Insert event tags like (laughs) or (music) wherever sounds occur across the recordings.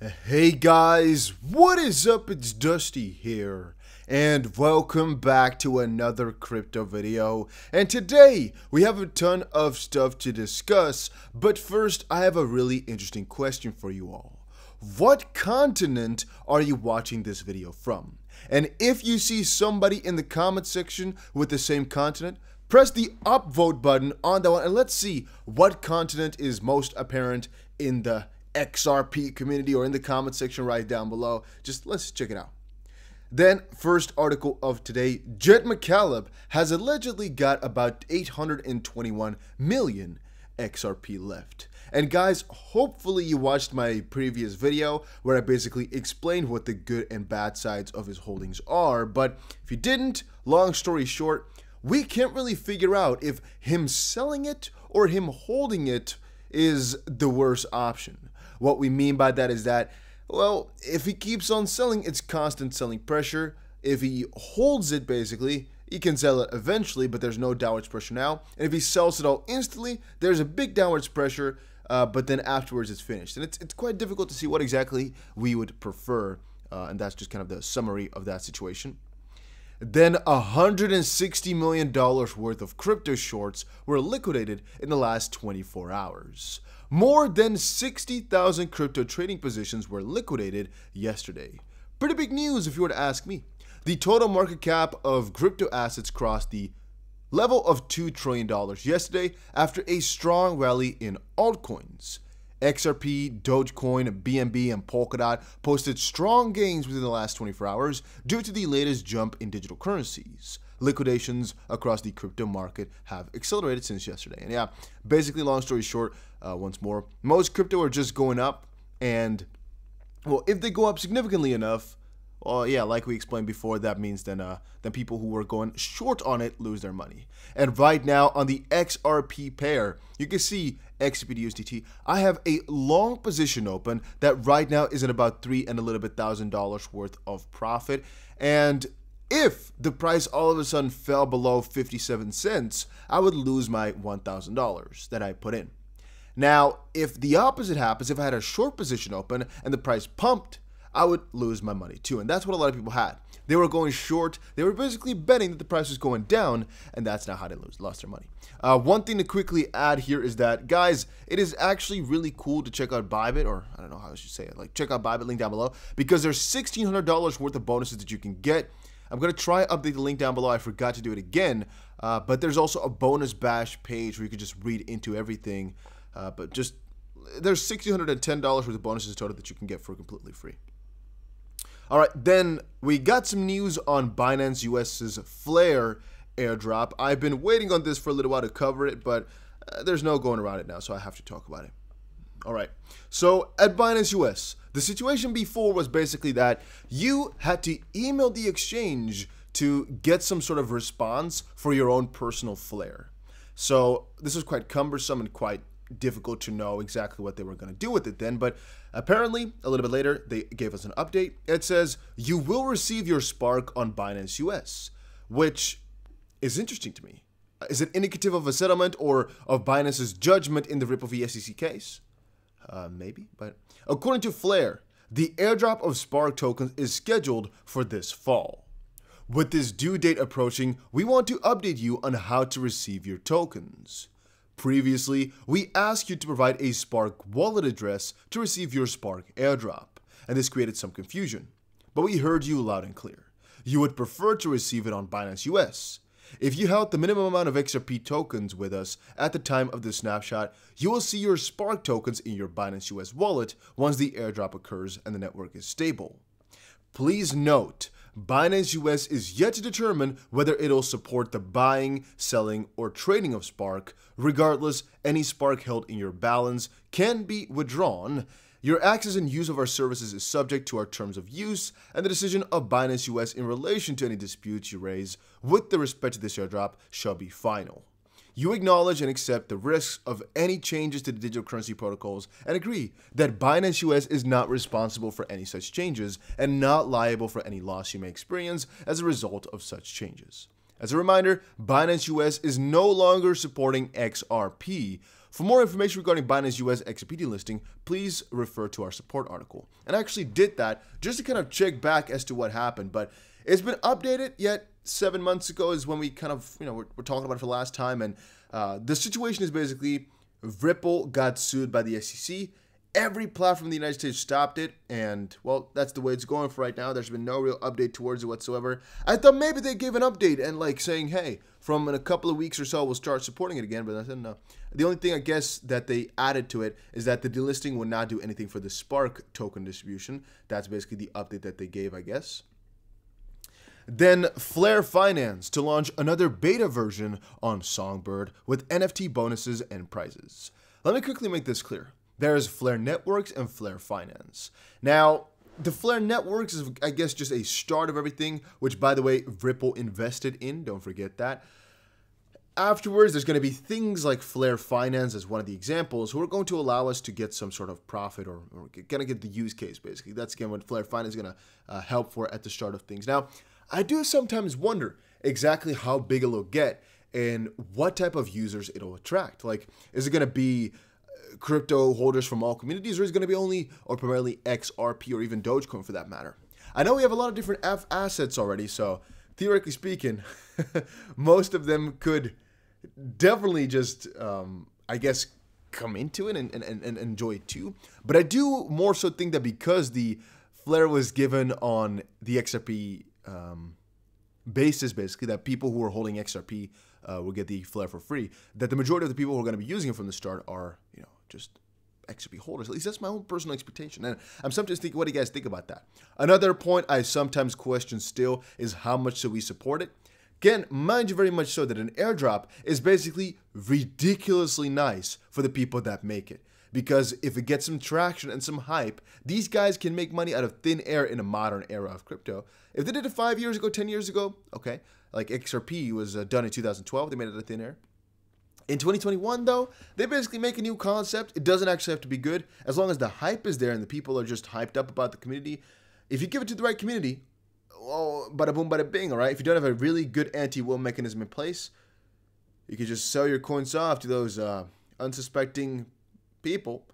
Hey guys, what is up? It's Dusty here, and welcome back to another crypto video. And today, we have a ton of stuff to discuss, but first, I have a really interesting question for you all. What continent are you watching this video from? And if you see somebody in the comment section with the same continent, press the upvote button on that one, and let's see what continent is most apparent in the XRP community or in the comment section right down below. Just let's check it out. Then, first article of today Jed McCaleb has allegedly got about 821 million XRP left. And guys, hopefully you watched my previous video where I basically explained what the good and bad sides of his holdings are. But if you didn't, long story short, we can't really figure out if him selling it or him holding it is the worst option. What we mean by that is that, well, if he keeps on selling, it's constant selling pressure. If he holds it, basically, he can sell it eventually, but there's no downwards pressure now. And if he sells it all instantly, there's a big downwards pressure, uh, but then afterwards it's finished. And it's, it's quite difficult to see what exactly we would prefer. Uh, and that's just kind of the summary of that situation. Then $160 million worth of crypto shorts were liquidated in the last 24 hours. More than 60,000 crypto trading positions were liquidated yesterday. Pretty big news if you were to ask me. The total market cap of crypto assets crossed the level of $2 trillion yesterday after a strong rally in altcoins. XRP, Dogecoin, BNB, and Polkadot posted strong gains within the last 24 hours due to the latest jump in digital currencies. Liquidations across the crypto market have accelerated since yesterday. And yeah, basically, long story short, uh, once more, most crypto are just going up. And, well, if they go up significantly enough, well, yeah, like we explained before, that means then uh, then people who were going short on it lose their money. And right now on the XRP pair, you can see XRP USDT. I have a long position open that right now is at about three and a little bit thousand dollars worth of profit. And if the price all of a sudden fell below 57 cents, I would lose my $1,000 that I put in. Now, if the opposite happens, if I had a short position open and the price pumped, I would lose my money too. And that's what a lot of people had. They were going short. They were basically betting that the price was going down, and that's not how they lose, lost their money. Uh, one thing to quickly add here is that, guys, it is actually really cool to check out Bybit, or I don't know how I should say it, like check out Bybit, link down below, because there's $1,600 worth of bonuses that you can get. I'm going to try update the link down below. I forgot to do it again, uh, but there's also a bonus bash page where you can just read into everything. Uh, but just there's $1,610 worth of bonuses total that you can get for completely free. All right, then we got some news on Binance US's Flare airdrop. I've been waiting on this for a little while to cover it, but uh, there's no going around it now, so I have to talk about it. All right, so at Binance US, the situation before was basically that you had to email the exchange to get some sort of response for your own personal Flare. So this was quite cumbersome and quite difficult to know exactly what they were going to do with it then, but apparently a little bit later they gave us an update. It says you will receive your Spark on Binance US, which is interesting to me. Is it indicative of a settlement or of Binance's judgment in the Ripple v SEC case? Uh, maybe, but according to Flare, the airdrop of Spark tokens is scheduled for this fall. With this due date approaching, we want to update you on how to receive your tokens. Previously, we asked you to provide a Spark wallet address to receive your Spark airdrop, and this created some confusion. But we heard you loud and clear. You would prefer to receive it on Binance US. If you held the minimum amount of XRP tokens with us at the time of the snapshot, you will see your Spark tokens in your Binance US wallet once the airdrop occurs and the network is stable. Please note, Binance US is yet to determine whether it'll support the buying, selling, or trading of Spark. Regardless, any Spark held in your balance can be withdrawn. Your access and use of our services is subject to our terms of use, and the decision of Binance US in relation to any disputes you raise with the respect to this airdrop shall be final. You acknowledge and accept the risks of any changes to the digital currency protocols and agree that Binance US is not responsible for any such changes and not liable for any loss you may experience as a result of such changes. As a reminder, Binance US is no longer supporting XRP. For more information regarding Binance US XRP listing, please refer to our support article. And I actually did that just to kind of check back as to what happened, but it's been updated yet seven months ago is when we kind of, you know, we're, we're talking about it for the last time. And uh, the situation is basically Ripple got sued by the SEC every platform in the United States stopped it, and well, that's the way it's going for right now. There's been no real update towards it whatsoever. I thought maybe they gave an update and like saying, hey, from in a couple of weeks or so, we'll start supporting it again. But I said no. The only thing I guess that they added to it is that the delisting will not do anything for the Spark token distribution. That's basically the update that they gave, I guess. Then Flare Finance to launch another beta version on Songbird with NFT bonuses and prizes. Let me quickly make this clear. There's Flare Networks and Flare Finance. Now, the Flare Networks is, I guess, just a start of everything, which, by the way, Ripple invested in. Don't forget that. Afterwards, there's going to be things like Flare Finance as one of the examples who are going to allow us to get some sort of profit or, or going to get the use case, basically. That's, again, what Flare Finance is going to uh, help for at the start of things. Now, I do sometimes wonder exactly how big it'll get and what type of users it'll attract. Like, is it going to be crypto holders from all communities, or is it going to be only or primarily XRP or even Dogecoin for that matter? I know we have a lot of different F assets already, so theoretically speaking, (laughs) most of them could definitely just, um, I guess, come into it and, and, and enjoy it too. But I do more so think that because the flare was given on the XRP um, basis, basically, that people who are holding XRP uh, will get the flare for free, that the majority of the people who are going to be using it from the start are, you know, just XRP holders. At least that's my own personal expectation. And I'm sometimes thinking, what do you guys think about that? Another point I sometimes question still is how much should we support it? Again, mind you very much so that an airdrop is basically ridiculously nice for the people that make it. Because if it gets some traction and some hype, these guys can make money out of thin air in a modern era of crypto. If they did it five years ago, 10 years ago, okay. Like XRP was uh, done in 2012, they made it out of thin air. In 2021, though, they basically make a new concept. It doesn't actually have to be good. As long as the hype is there and the people are just hyped up about the community, if you give it to the right community, oh, bada boom, bada bing, all right? If you don't have a really good anti-whale mechanism in place, you can just sell your coins off to those uh, unsuspecting people,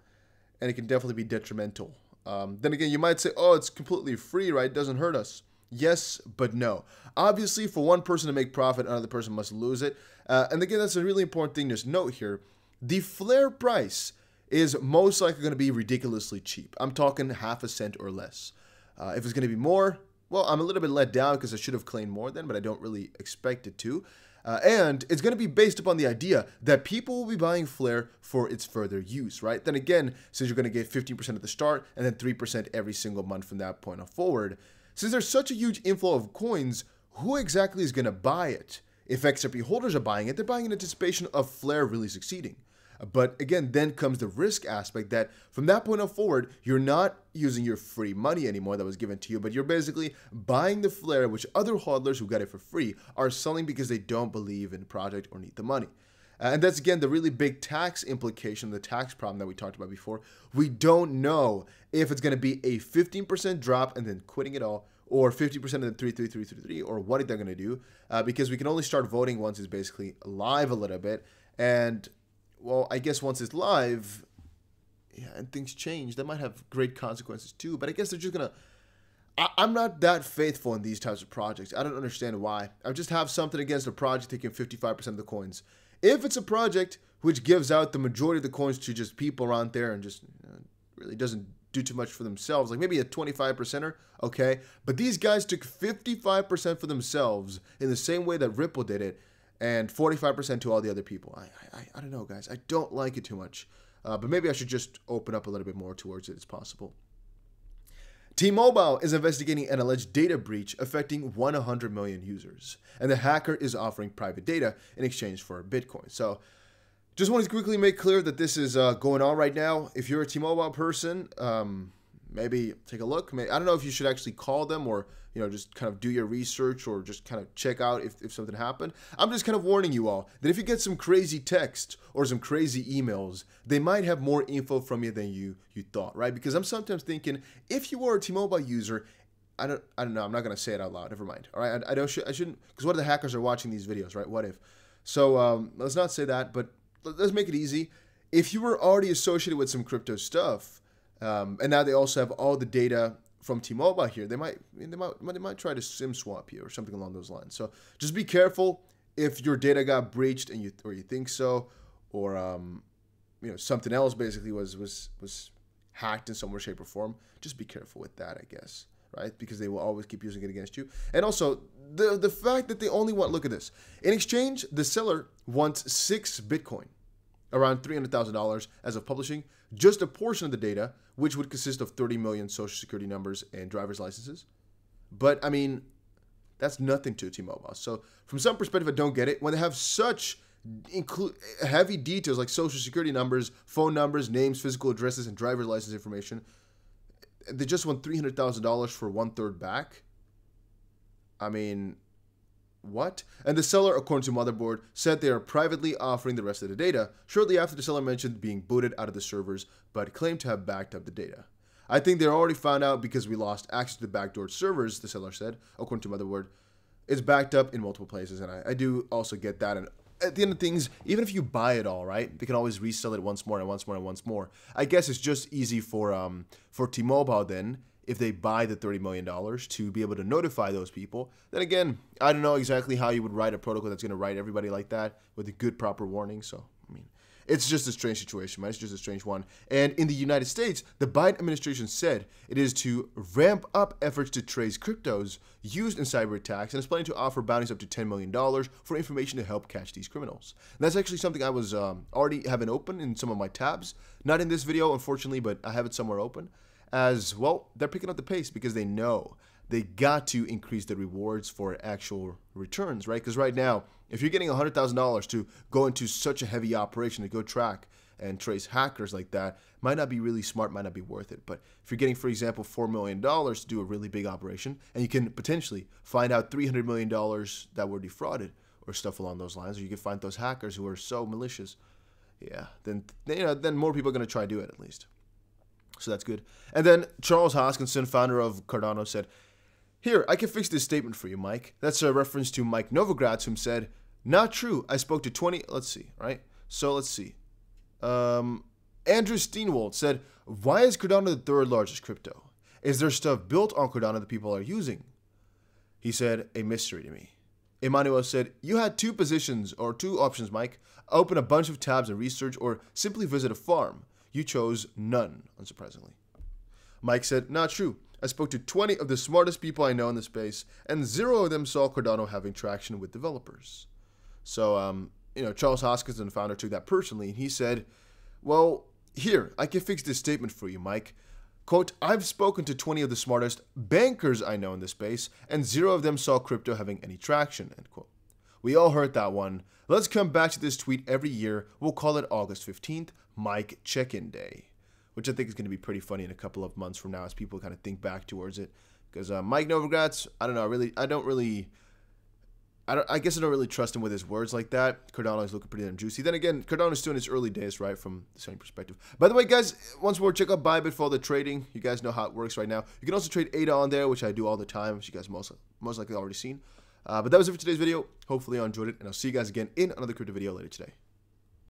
and it can definitely be detrimental. Um, then again, you might say, oh, it's completely free, right? It doesn't hurt us. Yes, but no. Obviously, for one person to make profit, another person must lose it. Uh, and again, that's a really important thing to note here. The flare price is most likely going to be ridiculously cheap. I'm talking half a cent or less. Uh, if it's going to be more, well, I'm a little bit let down because I should have claimed more then, but I don't really expect it to. Uh, and it's going to be based upon the idea that people will be buying Flare for its further use, right? Then again, since you're going to get 15% at the start and then 3% every single month from that point forward, since there's such a huge inflow of coins, who exactly is going to buy it? If XRP holders are buying it, they're buying in anticipation of Flare really succeeding. But again, then comes the risk aspect that from that point on forward, you're not using your free money anymore that was given to you, but you're basically buying the flare, which other hodlers who got it for free are selling because they don't believe in the project or need the money. And that's again the really big tax implication, the tax problem that we talked about before. We don't know if it's going to be a 15% drop and then quitting it all, or 50% of the 33333 or what they're going to do uh, because we can only start voting once it's basically live a little bit and well i guess once it's live yeah and things change that might have great consequences too but i guess they're just gonna I, i'm not that faithful in these types of projects i don't understand why i just have something against a project taking 55% of the coins if it's a project which gives out the majority of the coins to just people around there and just you know, really doesn't do too much for themselves, like maybe a 25 percenter, okay? But these guys took 55% for themselves in the same way that Ripple did it, and 45% to all the other people. I, I, I don't know, guys. I don't like it too much. Uh, but maybe I should just open up a little bit more towards it as possible. T-Mobile is investigating an alleged data breach affecting 100 million users, and the hacker is offering private data in exchange for Bitcoin. So just wanted to quickly make clear that this is uh, going on right now. If you're a T-Mobile person, um, maybe take a look. Maybe, I don't know if you should actually call them or you know just kind of do your research or just kind of check out if, if something happened. I'm just kind of warning you all that if you get some crazy text or some crazy emails, they might have more info from you than you you thought, right? Because I'm sometimes thinking if you are a T-Mobile user I don't, I don't know. I'm not gonna say it out loud. Never mind. All right. I, I don't. I shouldn't. Because what if the hackers are watching these videos, right? What if? So um, let's not say that. But let's make it easy. if you were already associated with some crypto stuff, um, and now they also have all the data from T-Mobile here, they might they might they might try to sim swap you or something along those lines. So just be careful if your data got breached and you or you think so, or um, you know something else basically was was was hacked in some way, shape, or form. Just be careful with that, I guess right? Because they will always keep using it against you. And also the the fact that they only want look at this. In exchange, the seller wants six Bitcoin, around three hundred thousand dollars as of publishing, just a portion of the data, which would consist of thirty million social security numbers and driver's licenses. But I mean, that's nothing to T-Mobile. So from some perspective, I don't get it when they have such include heavy details like social security numbers, phone numbers, names, physical addresses, and driver's license information they just won three hundred thousand dollars for one third back. I mean, what? And the seller, according to Motherboard, said they are privately offering the rest of the data shortly after the seller mentioned being booted out of the servers, but claimed to have backed up the data. I think they already found out because we lost access to the backdoor servers, the seller said, according to Motherboard. It's backed up in multiple places, and I, I do also get that. And at the end of things, even if you buy it all, right, they can always resell it once more and once more and once more. I guess it's just easy for um for T-Mobile then if they buy the $30 million to be able to notify those people. Then again, I don't know exactly how you would write a protocol that's going to write everybody like that with a good proper warning. So I mean, it's just a strange situation, man. It's just a strange one. And in the United States, the Biden administration said it is to ramp up efforts to trace cryptos used in cyber attacks and is planning to offer bounties up to $10 million for information to help catch these criminals. And that's actually something I was um, already having open in some of my tabs. Not in this video, unfortunately, but I have it somewhere open. As well, they're picking up the pace because they know they got to increase the rewards for actual returns, right? Because right now, if you're getting $100,000 to go into such a heavy operation to go track and trace hackers like that, might not be really smart, might not be worth it. But if you're getting, for example, $4 million to do a really big operation, and you can potentially find out $300 million that were defrauded or stuff along those lines, or you can find those hackers who are so malicious, yeah, then, you know, then more people are going to try to do it at least. So that's good. And then Charles Hoskinson, founder of Cardano, said, here, I can fix this statement for you, Mike. That's a reference to Mike Novogratz, whom said, Not true. I spoke to 20. Let's see, right? So let's see. Um, Andrew Steinwold said, Why is Cardano the third largest crypto? Is there stuff built on Cardano that people are using? He said, A mystery to me. Emmanuel said, You had two positions or two options, Mike. Open a bunch of tabs and research or simply visit a farm. You chose none, unsurprisingly. Mike said, Not true. I spoke to 20 of the smartest people I know in the space, and zero of them saw Cardano having traction with developers. So, um, you know, Charles Hoskinson, the founder, took that personally, and he said, Well, here, I can fix this statement for you, Mike. Quote, I've spoken to 20 of the smartest bankers I know in the space, and zero of them saw crypto having any traction, end quote. We all heard that one. Let's come back to this tweet every year. We'll call it August 15th, Mike Check-in Day which I think is going to be pretty funny in a couple of months from now as people kind of think back towards it. Because uh, Mike Novogratz, I don't know, I really, I don't really, I, I guess I don't really trust him with his words like that. Cardano is looking pretty damn juicy. Then again, Cardano is still in its early days, right, from the same perspective. By the way, guys, once more, check out Bybit for all the trading. You guys know how it works right now. You can also trade ADA on there, which I do all the time, which you guys most, most likely already seen. Uh, but that was it for today's video. Hopefully you enjoyed it, and I'll see you guys again in another crypto video later today.